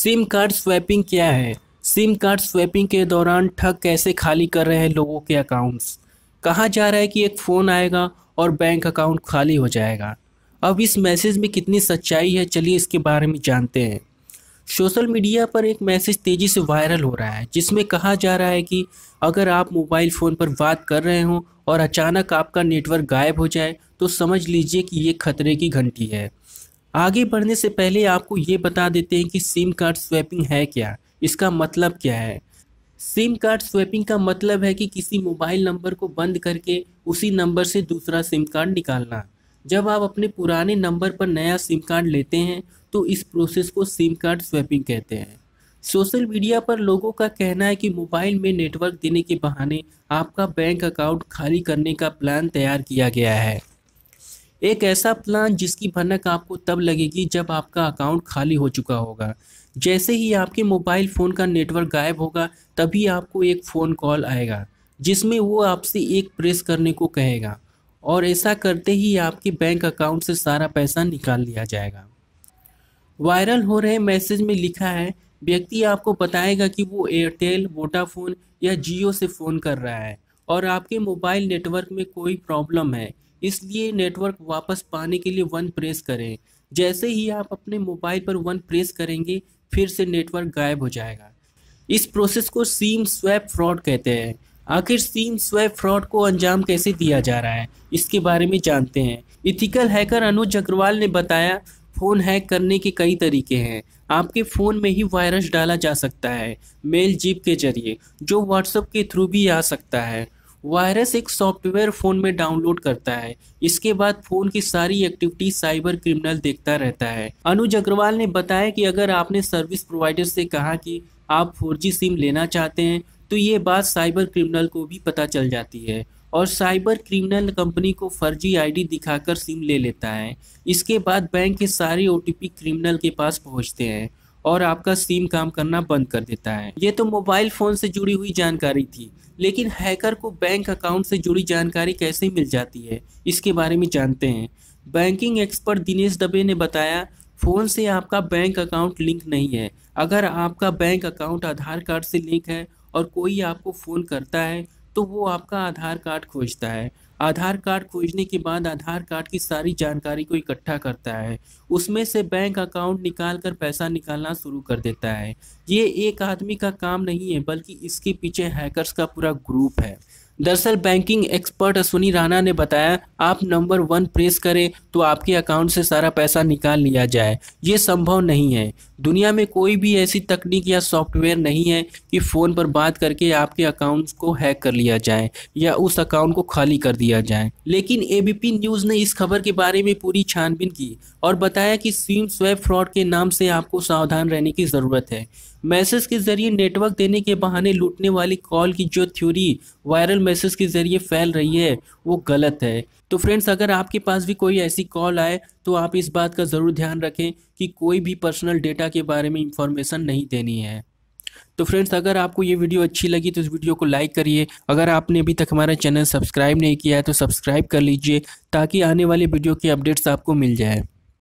SIM card swapping क्या है? SIM card swapping के दौरान ठग कैसे खाली कर रहे हैं लोगों के अकाउंट्स कहा जा रहा है कि एक फ़ोन आएगा और बैंक अकाउंट खाली हो जाएगा? अब इस मैसेज में कितनी सच्चाई है, चलिए इसके बारे में जानते हैं। सोशल मीडिया पर एक मैसेज तेज़ी से वायरल हो रहा है, जिसमें कहा जा रहा है कि अगर आप मोबाइल फ़ोन पर बात कर रहे हो और अचानक आपका नेटवर्क गायब हो जाए तो समझ लीजिए कि ये खतरे की घंटी है। आगे बढ़ने से पहले आपको ये बता देते हैं कि सिम कार्ड स्वैपिंग है क्या? इसका मतलब क्या है? सिम कार्ड स्वैपिंग का मतलब है कि किसी मोबाइल नंबर को बंद करके उसी नंबर से दूसरा सिम कार्ड निकालना। जब आप अपने पुराने नंबर पर नया सिम कार्ड लेते हैं तो इस प्रोसेस को सिम कार्ड स्वैपिंग कहते हैं। सोशल मीडिया पर लोगों का कहना है कि मोबाइल में नेटवर्क देने के बहाने आपका बैंक अकाउंट खाली करने का प्लान तैयार किया गया है। एक ऐसा प्लान जिसकी भनक आपको तब लगेगी जब आपका अकाउंट खाली हो चुका होगा। जैसे ही आपके मोबाइल फ़ोन का नेटवर्क गायब होगा, तभी आपको एक फ़ोन कॉल आएगा, जिसमें वो आपसे एक प्रेस करने को कहेगा और ऐसा करते ही आपके बैंक अकाउंट से सारा पैसा निकाल लिया जाएगा। वायरल हो रहे मैसेज में लिखा है, व्यक्ति आपको बताएगा कि वो एयरटेल वोडाफोन या जियो से फ़ोन कर रहा है और आपके मोबाइल नेटवर्क में कोई प्रॉब्लम है। इसलिए नेटवर्क वापस पाने के लिए वन प्रेस करें। जैसे ही आप अपने मोबाइल पर वन प्रेस करेंगे, फिर से नेटवर्क गायब हो जाएगा। इस प्रोसेस को सीम स्वैप फ्रॉड कहते हैं। आखिर सीम स्वैप फ्रॉड को अंजाम कैसे दिया जा रहा है? इसके बारे में जानते हैं। इथिकल हैकर अनुज अग्रवाल ने बताया फ़ोन हैक करने के कई तरीके हैं। आपके फ़ोन में ही वायरस डाला जा सकता है मेल जीप के ज़रिए, जो व्हाट्सएप के थ्रू भी आ सकता है। वायरस एक सॉफ्टवेयर फ़ोन में डाउनलोड करता है। इसके बाद फ़ोन की सारी एक्टिविटी साइबर क्रिमिनल देखता रहता है। अनुज अग्रवाल ने बताया कि अगर आपने सर्विस प्रोवाइडर से कहा कि आप 4G सिम लेना चाहते हैं तो ये बात साइबर क्रिमिनल को भी पता चल जाती है और साइबर क्रिमिनल कंपनी को फर्जी आईडी दिखाकर सिम ले लेता है। इसके बाद बैंक के सारे ओटीपी क्रिमिनल के पास पहुँचते हैं। और आपका सिम काम करना बंद कर देता है। ये तो मोबाइल फ़ोन से जुड़ी हुई जानकारी थी, लेकिन हैकर को बैंक अकाउंट से जुड़ी जानकारी कैसे मिल जाती है, इसके बारे में जानते हैं। बैंकिंग एक्सपर्ट दिनेश दबे ने बताया फ़ोन से आपका बैंक अकाउंट लिंक नहीं है। अगर आपका बैंक अकाउंट आधार कार्ड से लिंक है और कोई आपको फ़ोन करता है तो वो आपका आधार कार्ड खोजता है। आधार कार्ड खोजने के बाद आधार कार्ड की सारी जानकारी को इकट्ठा करता है। उसमें से बैंक अकाउंट निकाल कर पैसा निकालना शुरू कर देता है। ये एक आदमी का काम नहीं है, बल्कि इसके पीछे हैकर्स का पूरा ग्रुप है। दरअसल बैंकिंग एक्सपर्ट अश्विनी राणा ने बताया, आप नंबर वन प्रेस करें तो आपके अकाउंट से सारा पैसा निकाल लिया जाए। ये संभव नहीं है। दुनिया में कोई भी ऐसी तकनीक या सॉफ्टवेयर नहीं है कि फ़ोन पर बात करके आपके अकाउंट्स को हैक कर लिया जाए या उस अकाउंट को खाली कर दिया जाए। लेकिन एबीपी न्यूज़ ने इस खबर के बारे में पूरी छानबीन की और बताया कि सिम स्वैप फ्रॉड के नाम से आपको सावधान रहने की ज़रूरत है। मैसेज के ज़रिए नेटवर्क देने के बहाने लूटने वाली कॉल की जो थ्योरी वायरल मैसेज के ज़रिए फैल रही है, वो गलत है। तो फ्रेंड्स अगर आपके पास भी कोई ऐसी कॉल आए तो आप इस बात का ज़रूर ध्यान रखें कि कोई भी पर्सनल डेटा के बारे में इंफॉर्मेशन नहीं देनी है। तो फ्रेंड्स अगर आपको ये वीडियो अच्छी लगी तो इस वीडियो को लाइक करिए। अगर आपने अभी तक हमारा चैनल सब्सक्राइब नहीं किया है तो सब्सक्राइब कर लीजिए, ताकि आने वाले वीडियो की अपडेट्स आपको मिल जाए।